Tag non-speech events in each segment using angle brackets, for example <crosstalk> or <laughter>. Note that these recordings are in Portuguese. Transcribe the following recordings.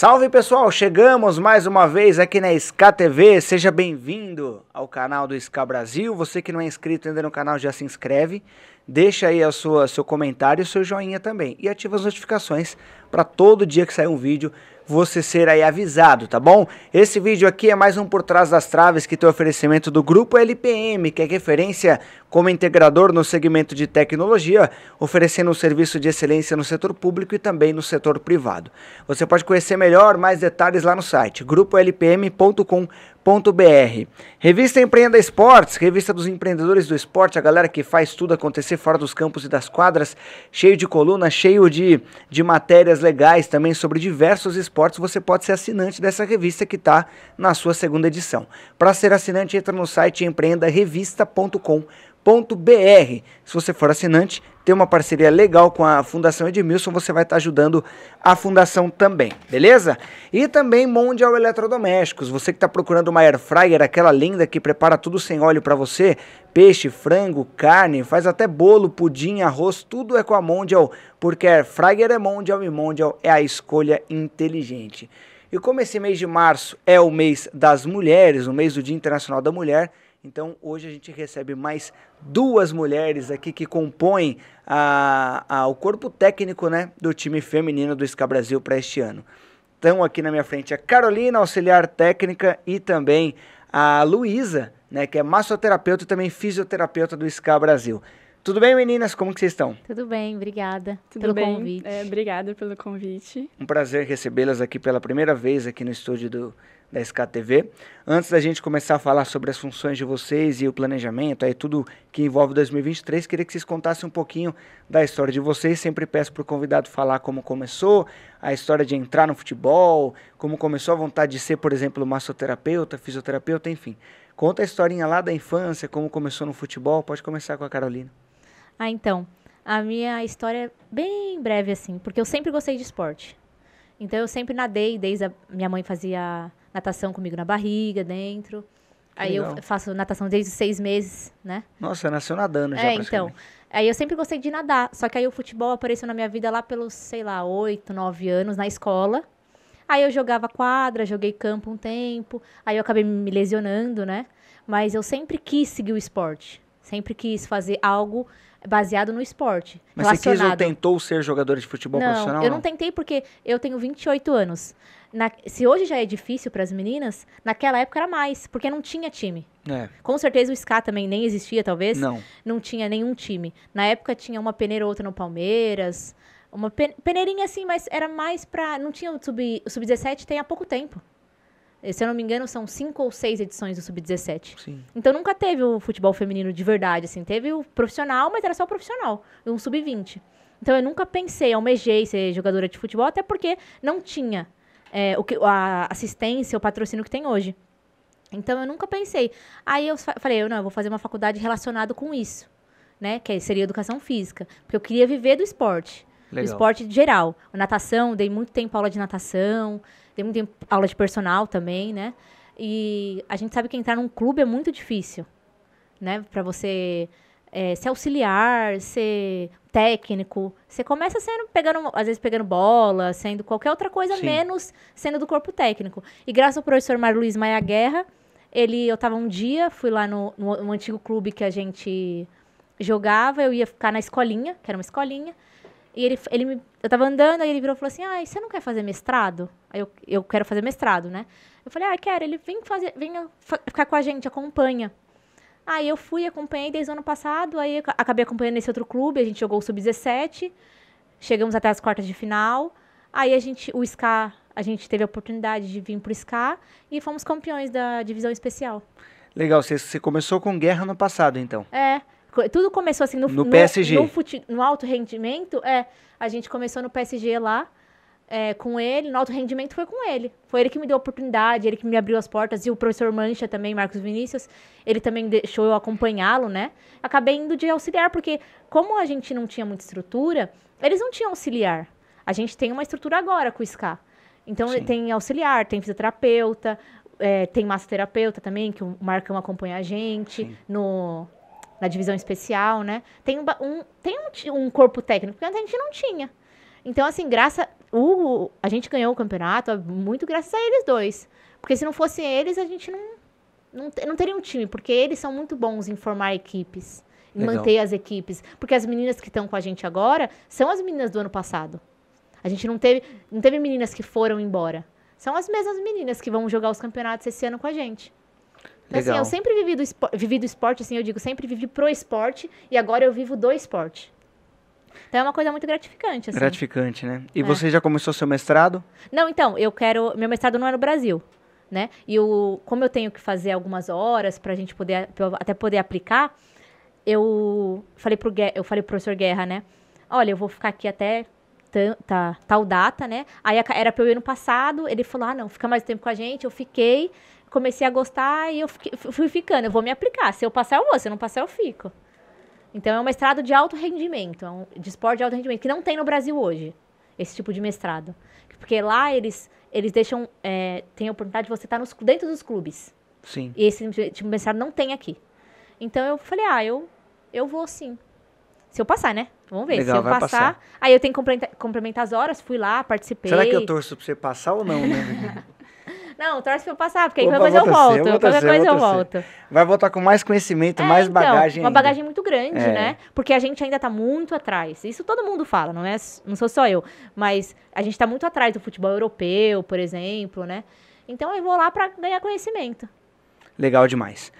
Salve pessoal, chegamos mais uma vez aqui na SK TV. Seja bem-vindo ao canal do SK Brasil. Você que não é inscrito ainda no canal já se inscreve. Deixa aí a sua, seu comentário e seu joinha também. E ativa as notificações para todo dia que sair um vídeo você ser aí avisado, tá bom? Esse vídeo aqui é mais um por trás das traves que tem oferecimento do Grupo LPM, que é referência como integrador no segmento de tecnologia, oferecendo um serviço de excelência no setor público e também no setor privado. Você pode conhecer melhor mais detalhes lá no site grupolpm.com.br. Revista Empreenda Esportes, revista dos empreendedores do esporte, a galera que faz tudo acontecer fora dos campos e das quadras, cheio de colunas, cheio de, de matérias legais também sobre diversos esportes. Você pode ser assinante dessa revista que está na sua segunda edição. Para ser assinante, entra no site empreendarevista.com.br br Se você for assinante, tem uma parceria legal com a Fundação Edmilson, você vai estar ajudando a fundação também, beleza? E também Mondial Eletrodomésticos, você que está procurando uma air fryer, aquela linda que prepara tudo sem óleo para você, peixe, frango, carne, faz até bolo, pudim, arroz, tudo é com a Mondial, porque air fryer é Mondial e Mondial é a escolha inteligente. E como esse mês de março é o mês das mulheres, o mês do Dia Internacional da Mulher, então hoje a gente recebe mais duas mulheres aqui que compõem a, a, o corpo técnico né, do time feminino do SCA Brasil para este ano. Estão aqui na minha frente a Carolina, auxiliar técnica, e também a Luísa, né, que é massoterapeuta e também fisioterapeuta do SCA Brasil. Tudo bem, meninas? Como que vocês estão? Tudo bem, obrigada Tudo pelo bem. convite. É, obrigada pelo convite. Um prazer recebê-las aqui pela primeira vez aqui no estúdio do, da SKTV. Antes da gente começar a falar sobre as funções de vocês e o planejamento, aí tudo que envolve 2023, queria que vocês contassem um pouquinho da história de vocês. Sempre peço para o convidado falar como começou, a história de entrar no futebol, como começou a vontade de ser, por exemplo, massoterapeuta, fisioterapeuta, enfim. Conta a historinha lá da infância, como começou no futebol. Pode começar com a Carolina. Ah, então, a minha história é bem breve assim, porque eu sempre gostei de esporte. Então eu sempre nadei, desde a minha mãe fazia natação comigo na barriga, dentro. Aí legal. eu faço natação desde os seis meses, né? Nossa, nasceu nadando já. É, então. Aí eu sempre gostei de nadar. Só que aí o futebol apareceu na minha vida lá pelos, sei lá, oito, nove anos, na escola. Aí eu jogava quadra, joguei campo um tempo. Aí eu acabei me lesionando, né? Mas eu sempre quis seguir o esporte. Sempre quis fazer algo baseado no esporte. Mas você quis ou tentou ser jogador de futebol não, profissional? eu não tentei porque eu tenho 28 anos. Na- se hoje já é difícil para as meninas, naquela época era mais, porque não tinha time. É, Com certeza o SCA também nem existia, talvez. não. Não tinha nenhum time. Na época tinha uma peneira ou outra no Palmeiras. Uma pe- peneirinha assim, mas era mais pra. Não tinha o sub- o Sub-17 tem há pouco tempo. Eh, Se eu não me engano, são cinco ou seis edições do Sub-17. Sim. Então nunca teve o futebol feminino de verdade, assim. Teve o profissional, mas era só o profissional. Um sub-20. Então eu nunca pensei, almejei ser jogadora de futebol, até porque não tinha é, o que, a assistência, o patrocínio que tem hoje. Então eu nunca pensei. Aí eu fa- falei, eu não, eu vou fazer uma faculdade relacionada com isso, né? Que seria educação física. Porque eu queria viver do esporte. Legal. Esporte geral. Natação, dei muito tempo aula de natação, dei muito tempo aula de personal também, né? E a gente sabe que entrar num clube é muito difícil, né? Para você é, ser auxiliar, ser técnico. Você começa sendo pegando, às vezes pegando bola, sendo qualquer outra coisa, Sim. menos sendo do corpo técnico. E graças ao professor Mário Luiz Maia Guerra, ele, eu tava um dia, fui lá no, no, no antigo clube que a gente jogava, eu ia ficar na escolinha, que era uma escolinha. E ele, ele me, eu tava andando, aí ele virou e falou assim: Ah, você não quer fazer mestrado? Aí eu, eu quero fazer mestrado, né? Eu falei: Ah, quero. Ele vem fazer, vem fa- ficar com a gente, acompanha. Aí eu fui, acompanhei desde o ano passado, aí acabei acompanhando esse outro clube, a gente jogou o Sub-17, chegamos até as quartas de final. Aí a gente, o SCA, a gente teve a oportunidade de vir pro SCA e fomos campeões da divisão especial. Legal, você, você começou com guerra no passado, então. É, tudo começou assim no, No PSG. No, fute- no alto rendimento, é. A gente começou no PSG lá, é, com ele. No alto rendimento foi com ele. Foi ele que me deu a oportunidade, ele que me abriu as portas. E o professor Mancha também, Marcos Vinícius, ele também deixou eu acompanhá-lo, né? Acabei indo de auxiliar, porque como a gente não tinha muita estrutura, eles não tinham auxiliar. A gente tem uma estrutura agora com o SCA. Então, Sim. tem auxiliar, tem fisioterapeuta, é, tem massoterapeuta também, que o Marcão acompanha a gente Sim. no, na divisão especial, né? Tem um, um- tem um, um corpo técnico, porque antes a gente não tinha. Então, assim, graça, o, a gente ganhou o campeonato muito graças a eles dois. Porque se não fossem eles, a gente não, não, não teria um time, porque eles são muito bons em formar equipes, em Legal. manter as equipes. Porque as meninas que estão com a gente agora são as meninas do ano passado. A gente não teve, não teve meninas que foram embora. São as mesmas meninas que vão jogar os campeonatos esse ano com a gente. Então, assim, Legal. eu sempre vivi do, espo- vivi do esporte, assim, eu digo, sempre vivi pro esporte e agora eu vivo do esporte. Então é uma coisa muito gratificante, assim. Gratificante, né? E É. você já começou seu mestrado? Não, então, eu quero. Meu mestrado não é no Brasil, né? E o, como eu tenho que fazer algumas horas pra gente poder, até poder aplicar, eu falei pro, eu falei pro professor Guerra, né? Olha, eu vou ficar aqui até tal data, né? Aí a era pra eu ir no passado, ele falou: ah, não, fica mais tempo com a gente. Eu fiquei, comecei a gostar e eu fiquei- fu- fui ficando. Eu vou me aplicar. Se eu passar, eu vou. Se eu não passar, eu fico. Então é um mestrado de alto rendimento, é um- de esporte de alto rendimento, que não tem no Brasil hoje, esse tipo de mestrado. Porque lá eles, eles deixam, é, tem a oportunidade de você estar nos, dentro dos clubes. Sim. E esse tipo de mestrado não tem aqui. Então eu falei, ah, eu, eu vou sim. Se eu passar, né? Vamos ver. Legal, Se eu passar, passar. aí eu tenho que complementar, complementar as horas, fui lá, participei. Será que eu torço pra você passar ou não, né? <laughs> Não, torce pra eu passar, porque aí Opa, qualquer coisa eu volto. vou Qualquer torcer, coisa eu volto. Vai voltar com mais conhecimento, É, mais então, bagagem Uma ainda. bagagem muito grande, É. né? Porque a gente ainda tá muito atrás. Isso todo mundo fala, não é? Não sou só eu. Mas a gente tá muito atrás do futebol europeu, por exemplo, né? Então eu vou lá pra ganhar conhecimento. Legal demais.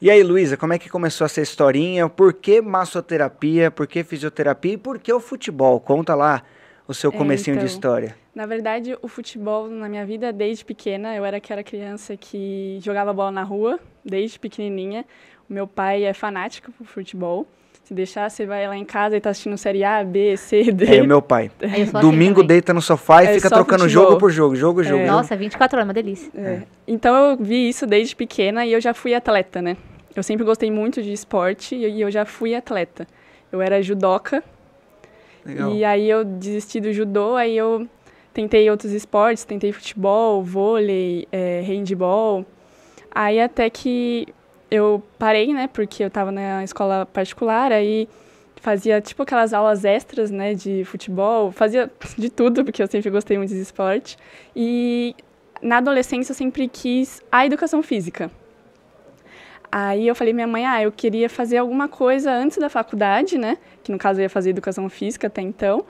E aí, Luísa, como é que começou essa historinha? Por que massoterapia? Por que fisioterapia? E por que o futebol? Conta lá o seu É, comecinho de então. história. Na verdade, o futebol na minha vida, desde pequena, eu era aquela criança que jogava bola na rua, desde pequenininha. O meu pai é fanático por futebol. Se deixar, você vai lá em casa e tá assistindo Série A, B, C, D. É, o meu pai. <laughs> Assim Domingo também. deita no sofá e É fica trocando futebol. jogo por jogo, jogo, jogo. É. jogo. Nossa, 24 horas, uma delícia. É. Então eu vi isso desde pequena e eu já fui atleta, né? Eu sempre gostei muito de esporte e eu já fui atleta. Eu era judoca Legal. e aí eu desisti do judô, aí eu tentei outros esportes, tentei futebol, vôlei, é, handball. Aí até que eu parei, né? Porque eu tava na escola particular, aí fazia tipo aquelas aulas extras, né, de futebol, fazia <laughs> de tudo, porque eu sempre gostei muito de esporte. E na adolescência eu sempre quis a educação física. Aí eu falei minha mãe, ah, eu queria fazer alguma coisa antes da faculdade, né, que no caso eu ia fazer educação física até então,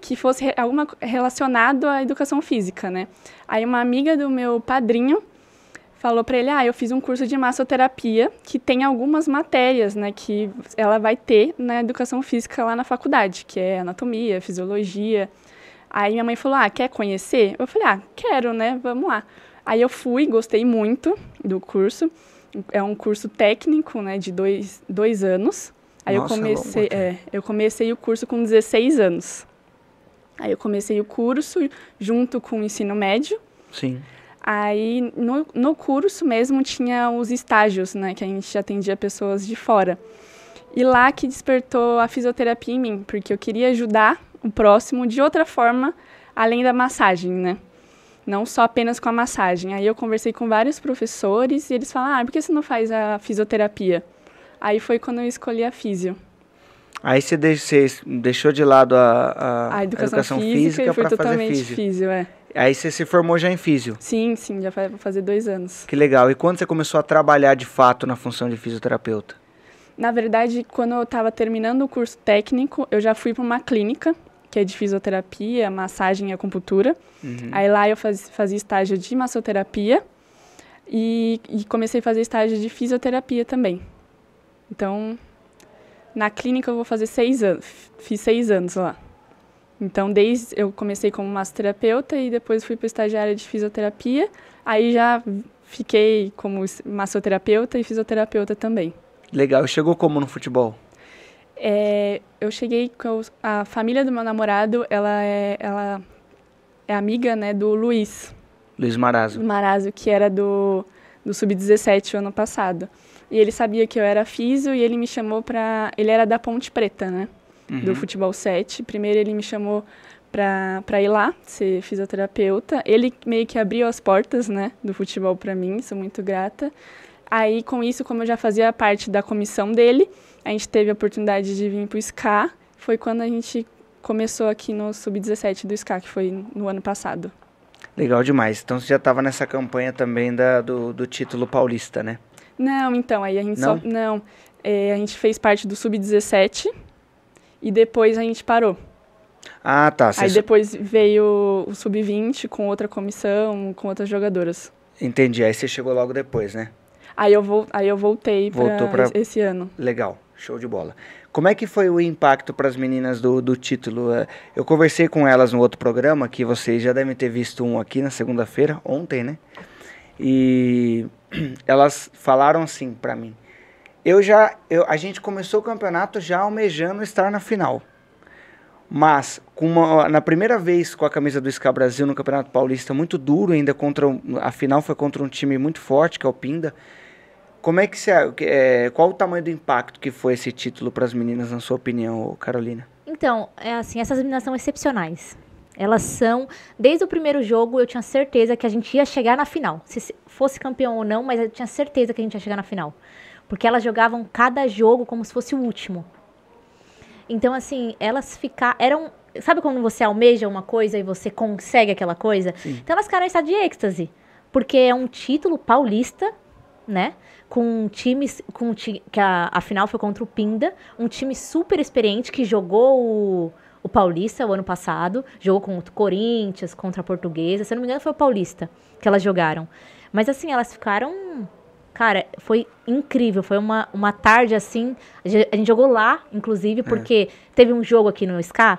que fosse alguma relacionado à educação física, né. Aí uma amiga do meu padrinho falou para ele, ah, eu fiz um curso de massoterapia que tem algumas matérias, né, que ela vai ter na educação física lá na faculdade, que é anatomia, fisiologia. Aí minha mãe falou, ah, quer conhecer? Eu falei, ah, quero, né, vamos lá. Aí eu fui, gostei muito do curso. É um curso técnico, né, de dois, dois anos. Aí Nossa, eu comecei, longo até. é, eu comecei o curso com 16 anos. Aí eu comecei o curso junto com o ensino médio. Sim. Aí, no, no curso mesmo, tinha os estágios, né? Que a gente atendia pessoas de fora. E lá que despertou a fisioterapia em mim, porque eu queria ajudar o próximo de outra forma, além da massagem, né? Não só apenas com a massagem. Aí eu conversei com vários professores e eles falaram, ah, por que você não faz a fisioterapia? Aí foi quando eu escolhi a físio. Aí você, deix- você deixou de lado a, a, A educação, física, e foi para fazer físio. físio, é. Aí você se formou já em físio. Sim, sim, já vai fazer dois anos. Que legal. E quando você começou a trabalhar de fato na função de fisioterapeuta? Na verdade, quando eu estava terminando o curso técnico, eu já fui para uma clínica, que é de fisioterapia, massagem e acupuntura. Uhum. Aí lá eu faz, fazia estágio de massoterapia e, e comecei a fazer estágio de fisioterapia também. Então, na clínica eu vou fazer seis anos, fiz seis anos lá. Então, desde eu comecei como massoterapeuta e depois fui para estagiária de fisioterapia. Aí já fiquei como massoterapeuta e fisioterapeuta também. Legal. Chegou como no futebol? É, eu cheguei com a família do meu namorado, ela é, ela é amiga, né, do Luiz Luiz Marazzo. Marazzo, que era do, do Sub-17 o ano passado. E ele sabia que eu era físio e ele me chamou pra... Ele era da Ponte Preta, né, do Uhum. Futebol 7. Primeiro ele me chamou pra ir lá, ser fisioterapeuta. Ele meio que abriu as portas, né, do futebol pra mim, sou muito grata. Aí, com isso, como eu já fazia parte da comissão dele, a gente teve a oportunidade de vir pro SCA. Foi quando a gente começou aqui no Sub-17 do SCA, que foi no ano passado. Legal demais. Então você já estava nessa campanha também da, do, do título paulista, né? Não, então, aí a gente Não? só. Não. É, a gente fez parte do Sub-17 e depois a gente parou. Ah, tá. Aí depois veio o Sub-20 com outra comissão, com outras jogadoras. Entendi. Aí você chegou logo depois, né? Aí eu, vol aí eu voltei Voltou para pra- esse ano. Legal, show de bola. Como é que foi o impacto para as meninas do, do título? Eh, Eu conversei com elas no outro programa, que vocês já devem ter visto um aqui na segunda-feira, ontem, né? E <clears throat> elas falaram assim para mim. Eu já, eu, a gente começou o campeonato já almejando estar na final. Mas uma- na primeira vez com a camisa do SCA Brasil no Campeonato Paulista, muito duro ainda contra a final foi contra um time muito forte, que é o Pinda. Como é que você, é, qual o tamanho do impacto que foi esse título para as meninas, na sua opinião, Carolina? Então, é assim, essas meninas são excepcionais. Elas são, desde o primeiro jogo, eu tinha certeza que a gente ia chegar na final. Se se fosse campeão ou não, mas eu tinha certeza que a gente ia chegar na final. Porque elas jogavam cada jogo como se fosse o último. Então, assim, elas ficaram. Eram. Sabe quando você almeja uma coisa e você consegue aquela coisa? Então elas ficaram em estado de êxtase. Porque é um título paulista, né? Com times. Com ti, que a, a final foi contra o Pinda, um time super experiente que jogou o, o Paulista o ano passado. Jogou contra o Corinthians, contra a Portuguesa. Se eu não me engano, foi o Paulista que elas jogaram. Mas assim, elas ficaram. Cara, foi incrível. Foi uma, uma tarde assim. A gente, jogou lá, inclusive, porque teve um jogo aqui no SCA.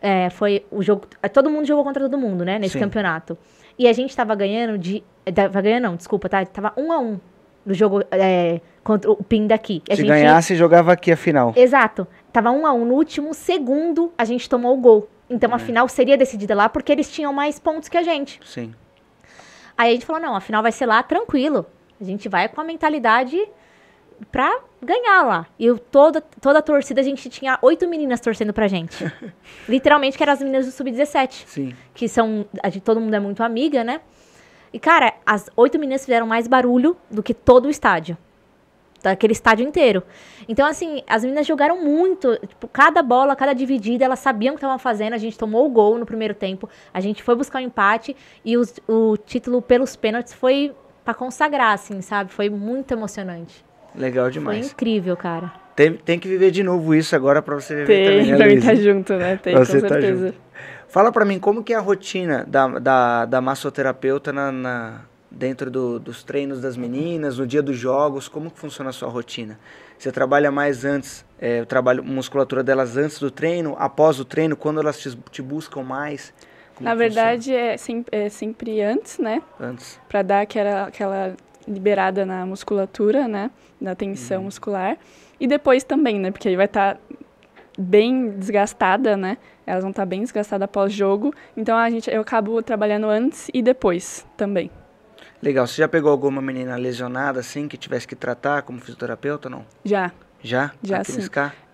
É, foi o jogo. Todo mundo jogou contra todo mundo, né? Nesse Sim. campeonato. E a gente tava ganhando de. Tava ganhando, não, desculpa, tá? Tava um a um no jogo é, contra o PIN daqui. A Se gente- ganhasse, jogava aqui a final. Exato. Tava um a um. No último segundo, a gente tomou o gol. Então a final seria decidida lá porque eles tinham mais pontos que a gente. Sim. Aí a gente falou: não, a final vai ser lá tranquilo. A gente vai com a mentalidade pra ganhar lá. E eu, toda, toda a torcida, a gente tinha oito meninas torcendo pra gente. <laughs> Literalmente, que eram as meninas do Sub-17 Sim. que são. A gente, todo mundo é muito amiga, né? E, cara, as oito meninas fizeram mais barulho do que todo o estádio. Daquele estádio inteiro. Então, assim, as meninas jogaram muito. Tipo, cada bola, cada dividida, elas sabiam o que estavam fazendo. A gente tomou o gol no primeiro tempo. A gente foi buscar o empate. E os- o título pelos pênaltis foi pra consagrar, assim, sabe? Foi muito emocionante. Legal Foi demais. incrível, cara. Tem, tem que viver de novo isso agora para você viver Tem, também, né, pra mim tá junto, né? Tem, <laughs> Você com tá certeza. junto. Fala pra mim, como que é a rotina da, da, da massoterapeuta na, na- dentro do- dos treinos das meninas, no dia dos jogos, como que funciona a sua rotina? Você trabalha mais antes, é, o trabalho, musculatura delas antes do treino, após o treino, quando elas te, te buscam mais? Como Na verdade, é sempre, é sempre antes, né? Antes. Pra dar aquela, aquela liberada na musculatura, né? Na tensão Uhum. muscular. E depois também, né? Porque aí vai estar bem desgastada, né? Elas vão estar bem desgastadas após jogo. Então a gente, eu acabo trabalhando antes e depois também. Legal, você já pegou alguma menina lesionada assim, que tivesse que tratar como fisioterapeuta não? Já, Já? Já, Aqui sim.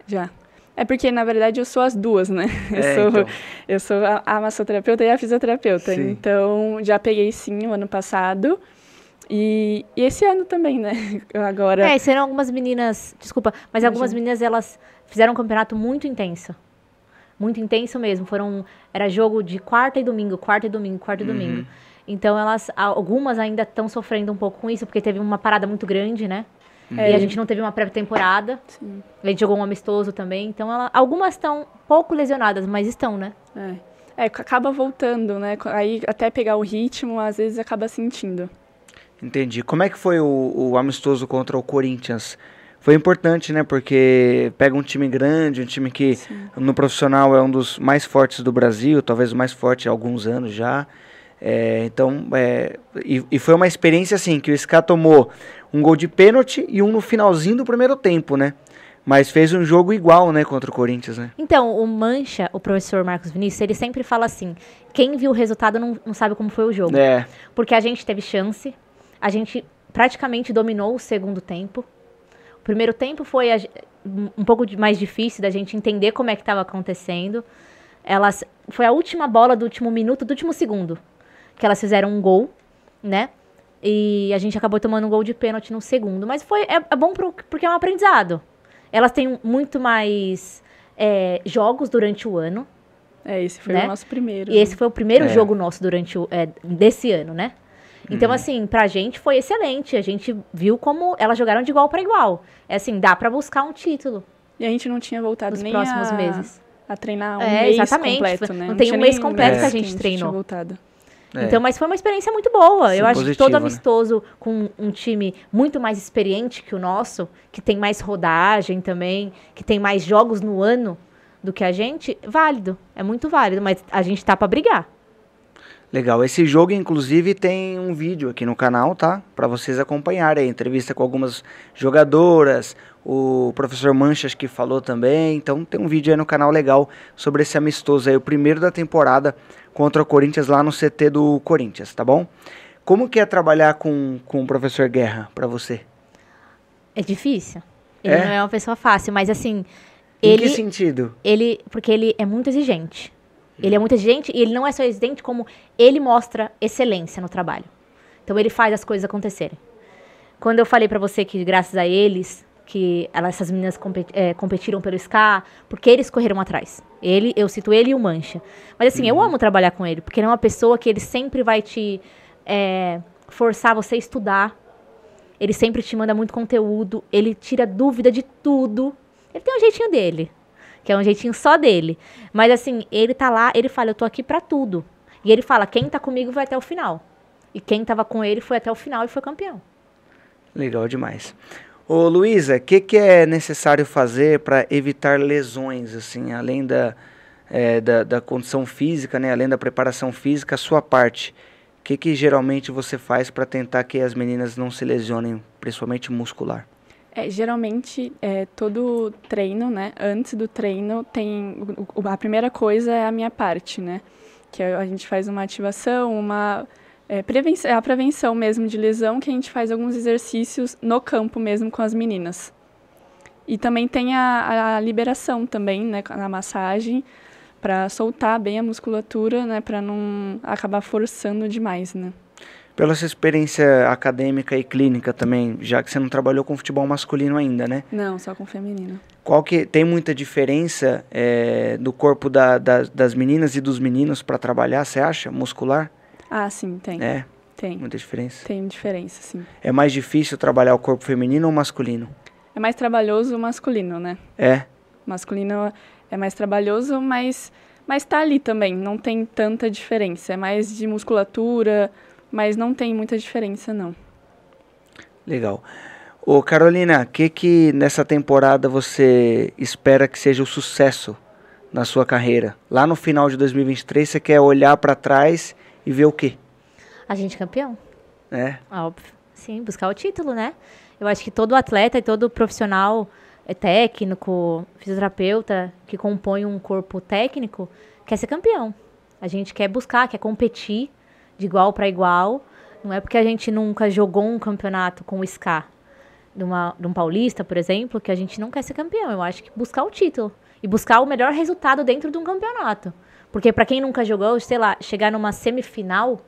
Já. É porque, na verdade, eu sou as duas, né? <laughs> Eu, É, sou, então. eu sou a, a massoterapeuta e a fisioterapeuta. Sim. Então, já peguei sim o ano passado. E, e esse ano também, né? <laughs> Agora. É, serão algumas meninas, desculpa, mas algumas meninas elas fizeram um campeonato muito intenso. Muito intenso mesmo. Foram era jogo de quarta e domingo, quarta e domingo, quarta e Uhum. domingo. Então elas algumas ainda estão sofrendo um pouco com isso porque teve uma parada muito grande, né? Uhum. E a gente não teve uma pré-temporada. A gente jogou um amistoso também. Então ela- algumas estão pouco lesionadas, mas estão, né? É. É, acaba voltando, né? Aí até pegar o ritmo, às vezes acaba sentindo. Entendi. Como é que foi o, o amistoso contra o Corinthians? Foi importante, né? Porque pega um time grande, um time que no profissional é um dos mais fortes do Brasil, talvez o mais forte há alguns anos já. É, então, é, e, e foi uma experiência assim, que o Ska tomou um gol de pênalti e um no finalzinho do primeiro tempo, né? Mas fez um jogo igual, né, contra o Corinthians, né? Então, o Mancha, o professor Marcos Vinícius, ele sempre fala assim: quem viu o resultado não, não sabe como foi o jogo. É, Porque a gente teve chance, a gente praticamente dominou o segundo tempo. O primeiro tempo foi um pouco de- mais difícil da gente entender como é que estava acontecendo. Elas foi a última bola do último minuto, do último segundo, que elas fizeram um gol, né? E a gente acabou tomando um gol de pênalti no segundo. Mas foi é, é bom pro- porque é um aprendizado. Elas têm muito mais é, jogos durante o ano. É, esse foi Né? o nosso primeiro. E esse foi o primeiro É. jogo nosso durante o é, desse ano, né? Então, Uhum. assim, pra gente foi excelente. A gente viu como elas jogaram de igual pra igual. É assim, dá pra buscar um título E a gente não tinha voltado nos nem próximos a, meses. a treinar um É, mês exatamente. completo, né? Não tem um mês completo que a gente treinou. voltado. É. Então, mas foi uma experiência muito boa. Sim, Eu acho que positivo, todo né? amistoso com um time muito mais experiente que o nosso, que tem mais rodagem também, que tem mais jogos no ano do que a gente, válido. É muito válido, mas a gente tá pra brigar. Legal. Esse jogo, inclusive, tem um vídeo aqui no canal, tá? Pra vocês acompanharem. aí. Entrevista com algumas jogadoras, o professor Manchas que falou também. Então tem um vídeo aí no canal legal sobre esse amistoso aí, o primeiro da temporada contra o Corinthians lá no CT do Corinthians, tá bom? Como que é trabalhar com, com o professor Guerra pra você? É difícil. Ele É? não é uma pessoa fácil, mas assim, Em ele que sentido? ele porque ele é muito exigente. Ele é muito exigente e ele não é só exigente como ele mostra excelência no trabalho. Então ele faz as coisas acontecerem. Quando eu falei pra você que graças a eles que elas, essas meninas eh, competiram pelo SCA, porque eles correram atrás. Ele, eu cito ele e o Mancha. Mas assim, eu amo trabalhar com ele, porque ele é uma pessoa que ele sempre vai te eh, forçar você a estudar. Ele sempre te manda muito conteúdo, ele tira dúvida de tudo. Ele tem um jeitinho dele, que é um jeitinho só dele. Mas assim, ele tá lá, ele fala, eu tô aqui pra tudo. E ele fala, quem tá comigo vai até o final. E quem tava com ele foi até o final e foi campeão. Legal demais. Ô Luísa, o que, que é necessário fazer para evitar lesões, assim, além da, é, da, da condição física, né, além da preparação física, a sua parte? O que, que geralmente você faz para tentar que as meninas não se lesionem, principalmente muscular? É, geralmente, é, todo treino, né? Antes do treino, tem. A primeira coisa é a minha parte, né? Que a gente faz uma ativação, uma. É, prevenção, é a prevenção mesmo de lesão, que a gente faz alguns exercícios no campo mesmo com as meninas. E também tem a, a liberação também, né? Na massagem, para soltar bem a musculatura, né? Para não acabar forçando demais, né? Pela sua experiência acadêmica e clínica também, já que você não trabalhou com futebol masculino ainda, né? Não, só com feminino. Qual que tem muita diferença é, do corpo da- da- das meninas e dos meninos para trabalhar, você acha? Muscular? Ah, sim, tem. É, Tem. muita diferença. Tem diferença, sim. É mais difícil trabalhar o corpo feminino ou masculino? É mais trabalhoso o masculino, né? É, Masculino é mais trabalhoso, mas, mas tá ali também. Não tem tanta diferença. É mais de musculatura, mas não tem muita diferença, não. legal. Ô Carolina, o que que nessa temporada você espera que seja o sucesso na sua carreira? Lá no final de 2023 você quer olhar para trás e ver o quê? A gente é campeão, É, óbvio. Sim, buscar o título, né? Eu acho que todo atleta e todo profissional é técnico, fisioterapeuta, que compõe um corpo técnico, quer ser campeão. A gente quer buscar, quer competir de igual para igual. Não é porque a gente nunca jogou um campeonato com o SCA, de, uma, de um paulista, por exemplo, que a gente não quer ser campeão. Eu acho que buscar o título e buscar o melhor resultado dentro de um campeonato. Porque para quem nunca jogou, sei lá, chegar numa semifinal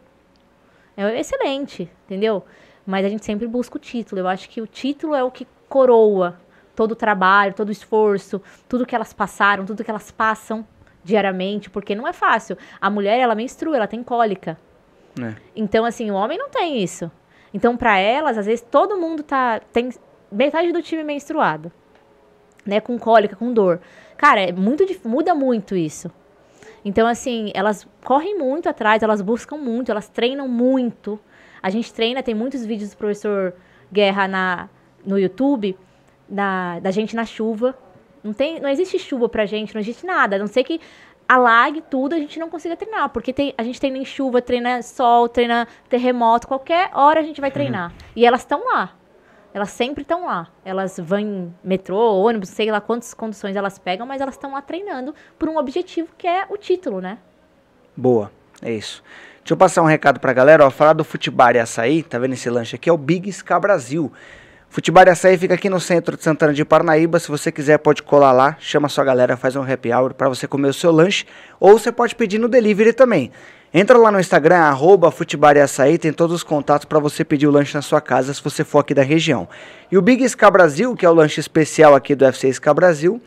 é excelente, entendeu? Mas a gente sempre busca o título. Eu acho que o título é o que coroa todo o trabalho, todo o esforço, tudo que elas passaram, tudo que elas passam diariamente, porque não é fácil. A mulher, ela menstrua, ela tem cólica. Né? Então, assim, o homem não tem isso. Então, para elas, às vezes, todo mundo tá. Tem metade do time menstruado. Né? Com cólica, com dor. Cara, é muito, muda muito isso. Então, assim, elas correm muito atrás, elas buscam muito, elas treinam muito. A gente treina, tem muitos vídeos do professor Guerra na, no YouTube, da, da gente na chuva. Não, tem, não existe chuva pra gente, não existe nada. A não ser que alague tudo, a gente não consiga treinar. Porque tem, a gente treina em chuva, treina sol, treina terremoto, qualquer hora a gente vai treinar. E elas estão lá. Elas sempre estão lá. Elas vão em metrô, ônibus, sei lá quantas condições elas pegam, mas elas estão lá treinando por um objetivo que é o título, né? Boa, é isso. Deixa eu passar um recado pra galera, ó, falar do Futebari Açaí, tá vendo esse lanche aqui? É o Big Ska Brasil. Futebari Açaí fica aqui no centro de Santana de Parnaíba, se você quiser pode colar lá, chama sua galera, faz um happy hour pra você comer o seu lanche, ou você pode pedir no delivery também. Entra lá no Instagram, arroba Futebari Açaí, tem todos os contatos pra você pedir o lanche na sua casa, se você for aqui da região. E o Big Ska Brasil, que é o lanche especial aqui do FC Ska Brasil,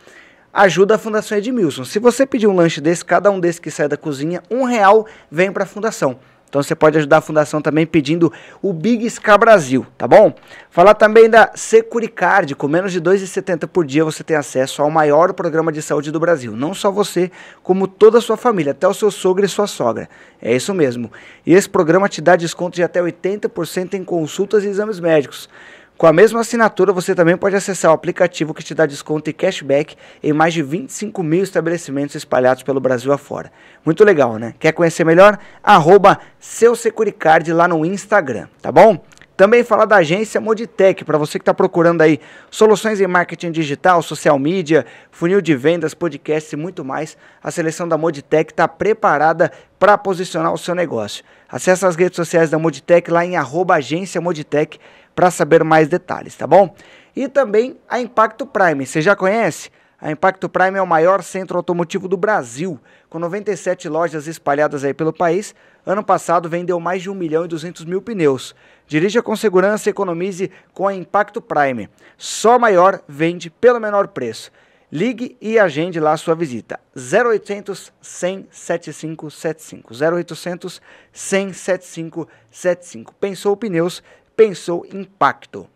ajuda a Fundação Edmilson. Se você pedir um lanche desse, cada um desse que sai da cozinha, um real vem para a Fundação. Então você pode ajudar a fundação também pedindo o Big Scar Brasil, tá bom? Falar também da Securicard, com menos de 2,70 por dia você tem acesso ao maior programa de saúde do Brasil. Não só você, como toda a sua família, até o seu sogro e sua sogra. É isso mesmo. E esse programa te dá desconto de até 80% em consultas e exames médicos. Com a mesma assinatura, você também pode acessar o aplicativo que te dá desconto e cashback em mais de 25 mil estabelecimentos espalhados pelo Brasil afora. Muito legal, né? Quer conhecer melhor? Arroba seu Securicard lá no Instagram, tá bom? Também falar da agência Moditech, para você que está procurando aí soluções em marketing digital, social media, funil de vendas, podcasts e muito mais. A seleção da Moditech está preparada para posicionar o seu negócio. Acesse as redes sociais da Moditech lá em arroba agência Moditech para saber mais detalhes, tá bom? E também a Impacto Prime, você já conhece? A Impacto Prime é o maior centro automotivo do Brasil, com 97 lojas espalhadas aí pelo país. Ano passado vendeu mais de 1 milhão e 200 mil pneus. Dirija com segurança e economize com a Impacto Prime. Só maior vende pelo menor preço. Ligue e agende lá a sua visita. 0800 100 7575. 0800 100 7575. Pensou pneus, pensou impacto.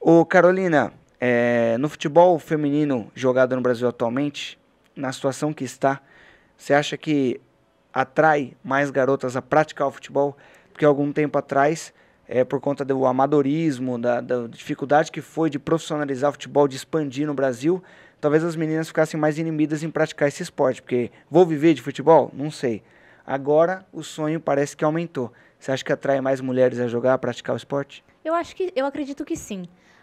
Ô Carolina, é, no futebol feminino jogado no Brasil atualmente, na situação que está, você acha que atrai mais garotas a praticar o futebol? Porque algum tempo atrás, é, por conta do amadorismo, da, da dificuldade que foi de profissionalizar o futebol, de expandir no Brasil, talvez as meninas ficassem mais inimidas em praticar esse esporte. Porque vou viver de futebol? Não sei. Agora o sonho parece que aumentou. Você acha que atrai mais mulheres a jogar, a praticar o esporte? Eu acho que eu acredito que sim,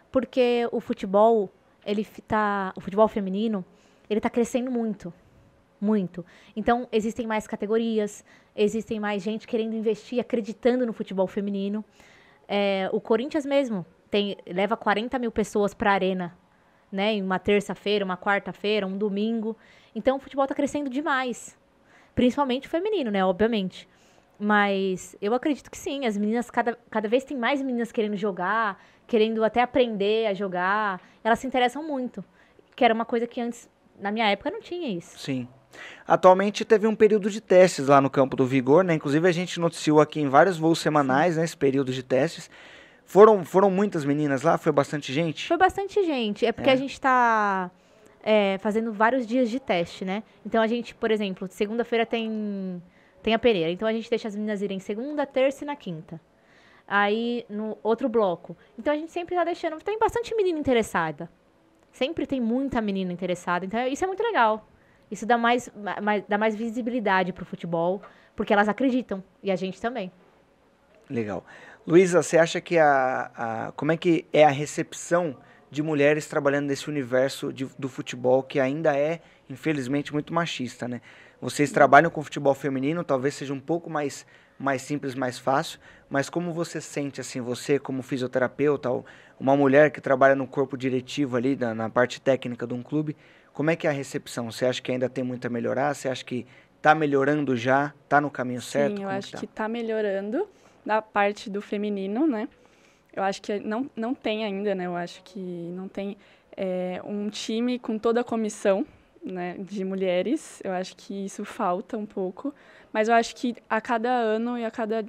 porque o futebol, ele tá, o futebol feminino, ele tá crescendo muito. Muito. Então, existem mais categorias, existem mais gente querendo investir, acreditando no futebol feminino. É, o Corinthians mesmo tem, leva 40 mil pessoas para a arena, né? Em uma terça-feira, uma quarta-feira, um domingo. Então, o futebol está crescendo demais. Principalmente o feminino, né? Obviamente. Mas eu acredito que sim, as meninas, cada, cada vez tem mais meninas querendo jogar, querendo até aprender a jogar. Elas se interessam muito. Que era uma coisa que antes, na minha época, não tinha isso. Sim. Atualmente teve um período de testes lá no campo do Vigor, né? Inclusive a gente noticiou aqui em vários voos semanais, né? Esse período de testes. Foram, foram muitas meninas lá? Foi bastante gente? Foi bastante gente. É porque é. a gente está é, fazendo vários dias de teste, né? Então a gente, por exemplo, segunda-feira tem tem a pereira. Então a gente deixa as meninas irem segunda, terça e na quinta. Aí no outro bloco. Então a gente sempre tá deixando. Tem bastante menina interessada. Sempre tem muita menina interessada. Então isso é muito legal. Isso dá mais, mais, dá mais visibilidade pro futebol, porque elas acreditam. E a gente também. Legal. Luísa, você acha que a, a. Como é que é a recepção de mulheres trabalhando nesse universo de, do futebol que ainda é, infelizmente, muito machista, né? Vocês trabalham com futebol feminino, talvez seja um pouco mais, mais simples, mais fácil, mas como você sente, assim, você como fisioterapeuta, uma mulher que trabalha no corpo diretivo ali, na, na parte técnica de um clube, como é que é a recepção? Você acha que ainda tem muito a melhorar? Você acha que está melhorando já? Está no caminho certo? Sim, eu como acho que está tá melhorando da parte do feminino, né? Eu acho que não, não tem ainda, né? Eu acho que não tem é, um time com toda a comissão né, de mulheres. Eu acho que isso falta um pouco, mas eu acho que a cada ano e a cada,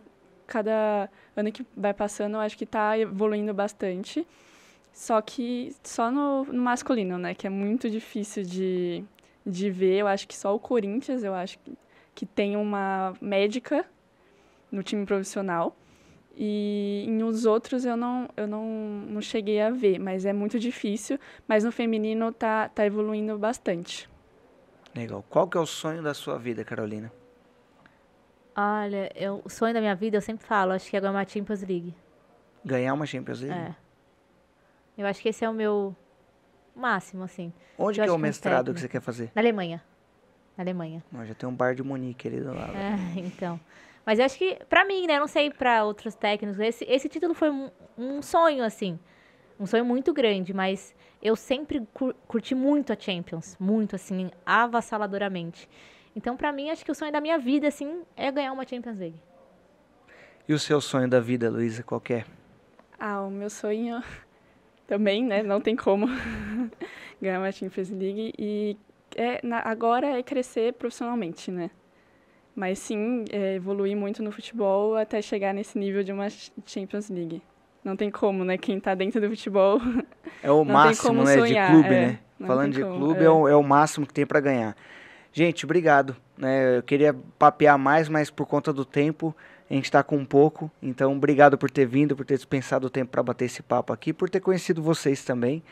cada ano que vai passando, eu acho que está evoluindo bastante. Só que só no, no, masculino, né, que é muito difícil de, de ver. Eu acho que só o Corinthians, eu acho que, que tem uma médica no time profissional. E em os outros eu não, eu não, não cheguei a ver, mas é muito difícil. Mas no feminino tá, tá evoluindo bastante. Legal. Qual que é o sonho da sua vida, Carolina? Olha, eu, o sonho da minha vida, eu sempre falo, acho que é ganhar uma Champions League. Ganhar uma Champions League? É. Eu acho que esse é o meu máximo, assim. Onde que é o mestrado que você quer fazer? Na Alemanha. Na Alemanha. Já tem um bar de Munique ali do lado. É, <laughs> então. Mas eu acho que, pra mim, né? Não sei pra outros técnicos. Esse, esse título foi um, um sonho, assim. Um sonho muito grande, mas eu sempre cur curti muito a Champions. Muito, assim, avassaladoramente. Então, pra mim, acho que o sonho da minha vida, assim, é ganhar uma Champions League. E o seu sonho da vida, Luísa, qual é? Ah, o meu sonho <laughs> também, né? Não tem como <laughs> ganhar uma Champions League. E é, na, agora é crescer profissionalmente, né? Mas sim, é, evoluir muito no futebol até chegar nesse nível de uma Champions League. Não tem como, né? Quem está dentro do futebol. <laughs> É o <laughs> máximo, né? Sonhar. De clube, é, né? Falando de como, clube, é. é. o, é o máximo que tem para ganhar. Gente, obrigado. Né? Eu queria papear mais, mas por conta do tempo, a gente está com um pouco. Então, obrigado por ter vindo, por ter dispensado o tempo para bater esse papo aqui, por ter conhecido vocês também,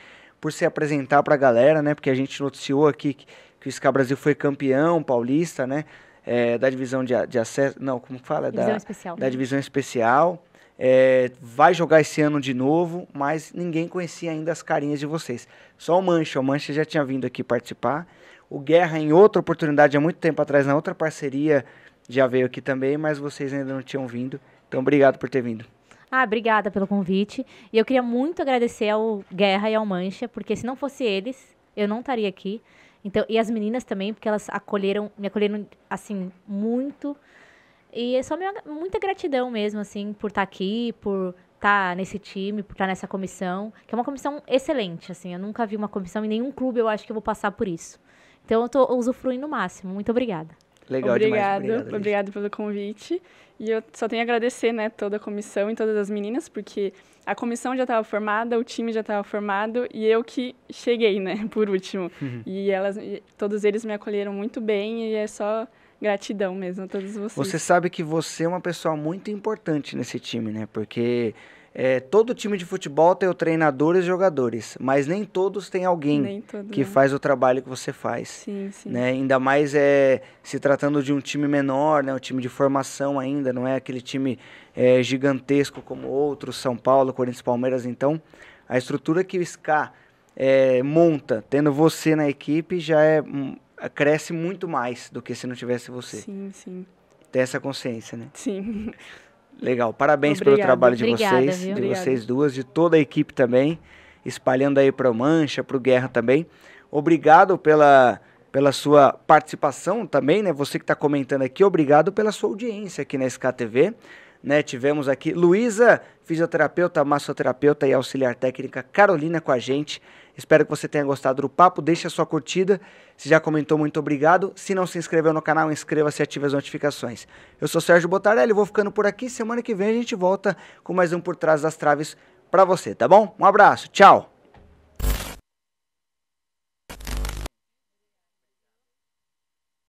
por se apresentar para a galera, né? Porque a gente noticiou aqui que, que o Ska Brasil foi campeão paulista, né? É, da divisão de, de acesso. Não, como fala? Divisão da, especial. Da divisão especial. É, vai jogar esse ano de novo, mas ninguém conhecia ainda as carinhas de vocês. Só o Mancha, o Mancha já tinha vindo aqui participar. O Guerra, em outra oportunidade, há muito tempo atrás, na outra parceria, já veio aqui também, mas vocês ainda não tinham vindo. Então, obrigado por ter vindo. Ah, obrigada pelo convite. E eu queria muito agradecer ao Guerra e ao Mancha, porque se não fosse eles, eu não estaria aqui. Então, e as meninas também, porque elas acolheram, me acolheram assim muito. E é só minha, muita gratidão mesmo assim por estar aqui, por estar nesse time, por estar nessa comissão, que é uma comissão excelente, assim. Eu nunca vi uma comissão em nenhum clube, eu acho que eu vou passar por isso. Então eu estou usufruindo o máximo. Muito obrigada. Legal Obrigado, demais. Obrigado, obrigado pelo convite. E eu só tenho a agradecer, né, toda a comissão e todas as meninas, porque a comissão já estava formada, o time já estava formado e eu que cheguei, né, <laughs> por último. Uhum. E elas, todos eles me acolheram muito bem e é só gratidão mesmo a todos vocês. Você sabe que você é uma pessoa muito importante nesse time, né? Porque é, todo time de futebol tem o treinador e os jogadores, mas nem todos têm alguém todo, que né? faz o trabalho que você faz. Sim, sim. Né? Ainda mais é, se tratando de um time menor, né? um time de formação ainda, não é aquele time é, gigantesco como outros, São Paulo, Corinthians, Palmeiras. Então, a estrutura que o SCA é, monta, tendo você na equipe, já é hum, cresce muito mais do que se não tivesse você. Sim, sim. Ter essa consciência, né? Sim. <laughs> Legal, parabéns Obrigada. pelo trabalho de Obrigada, vocês, viu? de Obrigada. vocês duas, de toda a equipe também, espalhando aí para o Mancha, para o Guerra também. Obrigado pela, pela sua participação também, né? Você que está comentando aqui, obrigado pela sua audiência aqui na SKTV. Né, tivemos aqui Luísa, fisioterapeuta, massoterapeuta e auxiliar técnica, Carolina com a gente. Espero que você tenha gostado do papo. Deixe a sua curtida. Se já comentou, muito obrigado. Se não se inscreveu no canal, inscreva-se e ative as notificações. Eu sou Sérgio Botarelli, vou ficando por aqui. Semana que vem a gente volta com mais um Por Trás das Traves para você, tá bom? Um abraço, tchau!